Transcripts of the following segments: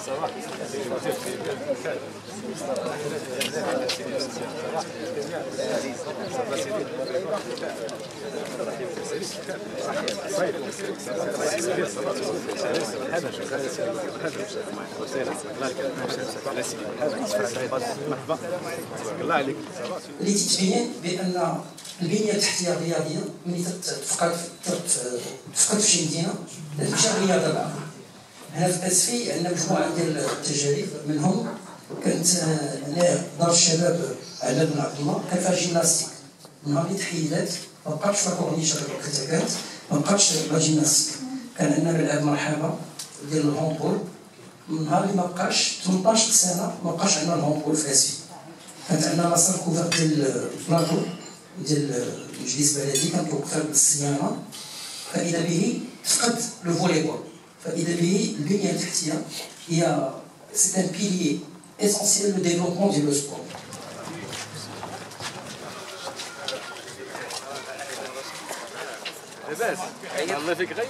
Sabah. اللي تتبين بان البنيه التحتيه الرياضيه ملي تفقد تفقد في شي مدينة تمشي الرياضة بعض هنا في أسفي عندنا مجموعة ديال التجارب منهم كانت دار الشباب على بن عبد الله كان فيها gymnastique نهار اللي تحيدات ما في كورنيش حتى كانت ما بقاتش لا gymnastique كان عندنا ملعب مرحبا ديال ال handball من نهار اللي ما بقاش 18 سنة ما بقاش عندنا ال handball في اسفي كانت عندنا la salle couverte ديال البلاطو ديال المجلس البلدي كانت توقف بالصيانه فإذا به تفقد le volleyball فإذا به البنية التحتية هي c'est un pilier essentiel le développement ديال le sport لاباس الله فيك غير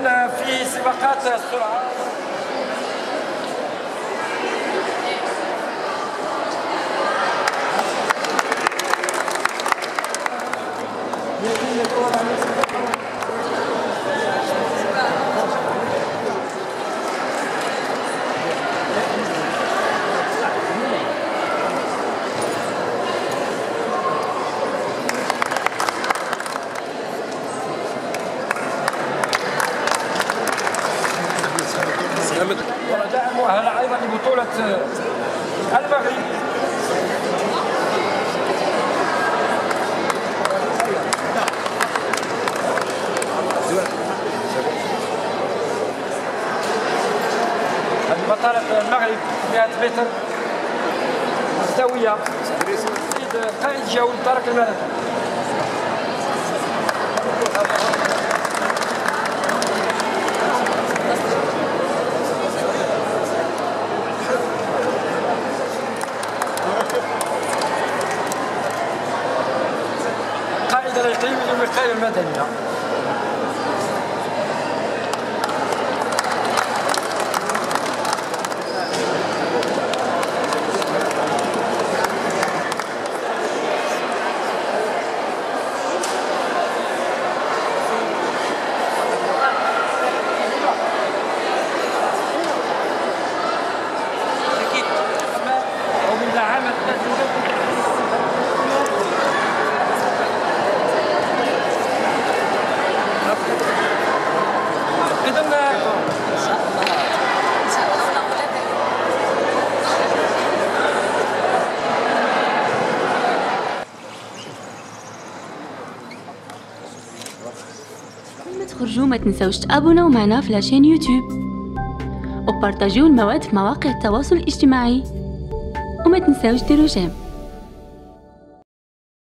نبقى دائما في سباقات السرعه ورجاء أيضا لبطوله المغرب بطالة المغرب 100 متر مستوية. قائد جول طارق الملك 400개 열면 됩니다. تخرجوا ما تنسوش تابوناو معنا في la chaîne YouTube وبارطاجيو المواد في مواقع التواصل الاجتماعي. وما تنسوش ديروا j'aime.